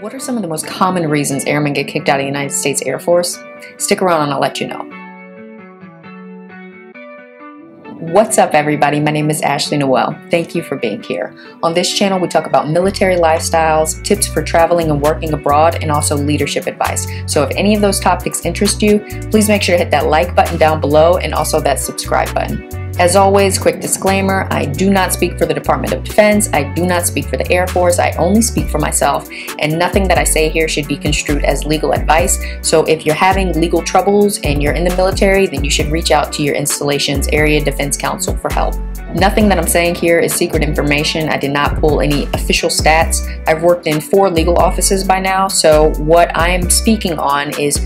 What are some of the most common reasons airmen get kicked out of the United States Air Force? Stick around and I'll let you know. What's up, everybody? My name is Ashley Noelle. Thank you for being here. On this channel, we talk about military lifestyles, tips for traveling and working abroad, and also leadership advice. So, if any of those topics interest you, please make sure to hit that like button down below and also that subscribe button. As always, quick disclaimer, I do not speak for the Department of Defense, I do not speak for the Air Force, I only speak for myself, and nothing that I say here should be construed as legal advice. So if you're having legal troubles and you're in the military, then you should reach out to your installation's Area Defense Counsel for help. Nothing that I'm saying here is secret information. I did not pull any official stats. I've worked in four legal offices by now, so what I am speaking on is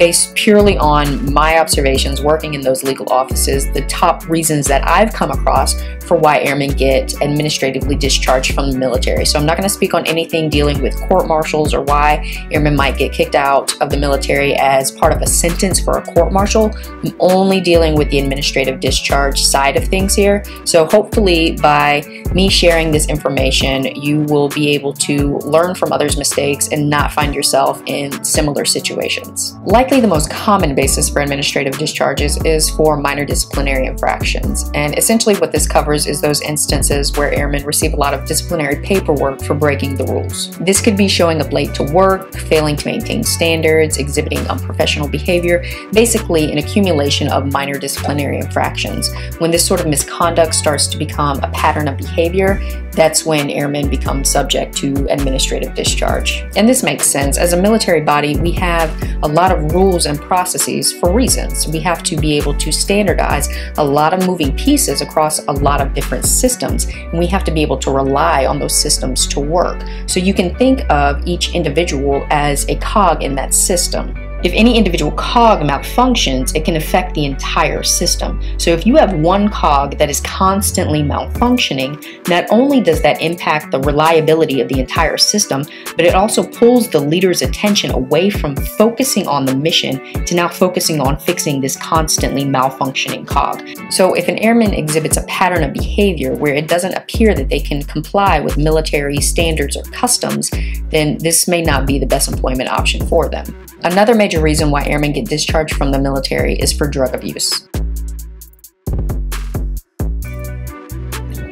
based purely on my observations working in those legal offices, the top reasons that I've come across for why airmen get administratively discharged from the military. So I'm not going to speak on anything dealing with court martials or why airmen might get kicked out of the military as part of a sentence for a court martial. I'm only dealing with the administrative discharge side of things here. So hopefully by me sharing this information, you will be able to learn from others' mistakes and not find yourself in similar situations. Like Likely the most common basis for administrative discharges is for minor disciplinary infractions, and essentially what this covers is those instances where airmen receive a lot of disciplinary paperwork for breaking the rules. This could be showing up late to work, failing to maintain standards, exhibiting unprofessional behavior, basically an accumulation of minor disciplinary infractions. When this sort of misconduct starts to become a pattern of behavior, that's when airmen become subject to administrative discharge. And this makes sense. As a military body, we have a lot of rules and processes for reasons. We have to be able to standardize a lot of moving pieces across a lot of different systems, and we have to be able to rely on those systems to work. So you can think of each individual as a cog in that system. If any individual cog malfunctions, it can affect the entire system. So if you have one cog that is constantly malfunctioning, not only does that impact the reliability of the entire system, but it also pulls the leader's attention away from focusing on the mission to now focusing on fixing this constantly malfunctioning cog. So if an airman exhibits a pattern of behavior where it doesn't appear that they can comply with military standards or customs, then this may not be the best employment option for them. Another major reason why airmen get discharged from the military is for drug abuse.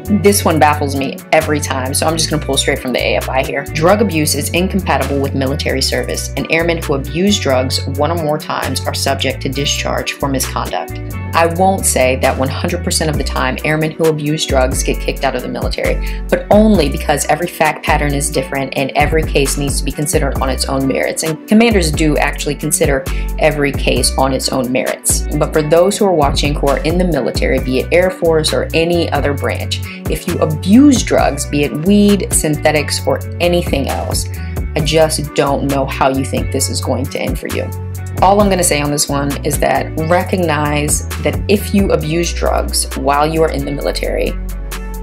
This one baffles me every time, so I'm just going to pull straight from the AFI here. Drug abuse is incompatible with military service, and airmen who abuse drugs one or more times are subject to discharge for misconduct. I won't say that 100% of the time airmen who abuse drugs get kicked out of the military, but only because every fact pattern is different and every case needs to be considered on its own merits. And commanders do actually consider every case on its own merits. But for those who are watching who are in the military, be it Air Force or any other branch, if you abuse drugs, be it weed, synthetics, or anything else, I just don't know how you think this is going to end for you. All I'm going to say on this one is that recognize that if you abuse drugs while you are in the military,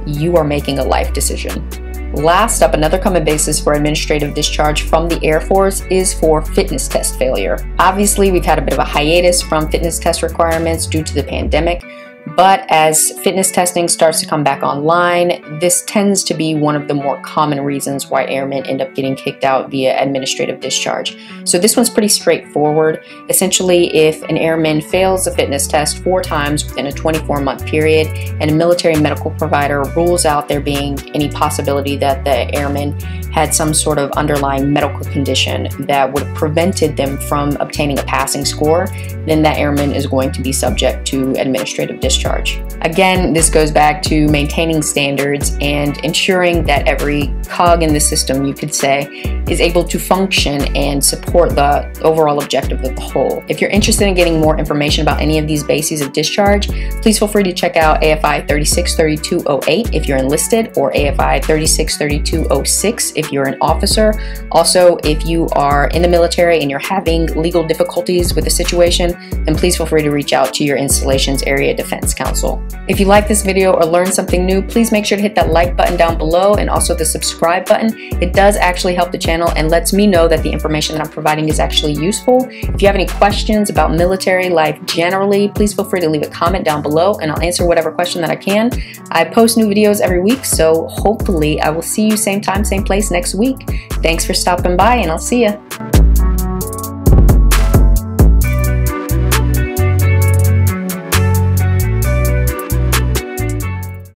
you are making a life decision. Last up, another common basis for administrative discharge from the Air Force is for fitness test failure. Obviously, we've had a bit of a hiatus from fitness test requirements due to the pandemic, but as fitness testing starts to come back online, this tends to be one of the more common reasons why airmen end up getting kicked out via administrative discharge. So this one's pretty straightforward. Essentially, if an airman fails a fitness test four times within a 24 month period and a military medical provider rules out there being any possibility that the airman had some sort of underlying medical condition that would have prevented them from obtaining a passing score, then that airman is going to be subject to administrative discharge discharge. Again, this goes back to maintaining standards and ensuring that every cog in the system, you could say, is able to function and support the overall objective of the whole. If you're interested in getting more information about any of these bases of discharge, please feel free to check out AFI 363208 if you're enlisted or AFI 363206 if you're an officer. Also, if you are in the military and you're having legal difficulties with the situation, then please feel free to reach out to your installation's area Counsel. If you like this video or learned something new, please make sure to hit that like button down below and also the subscribe button. It does actually help the channel and lets me know that the information that I'm providing is actually useful. If you have any questions about military life generally, please feel free to leave a comment down below and I'll answer whatever question that I can. I post new videos every week, so hopefully I will see you same time, same place next week. Thanks for stopping by and I'll see you.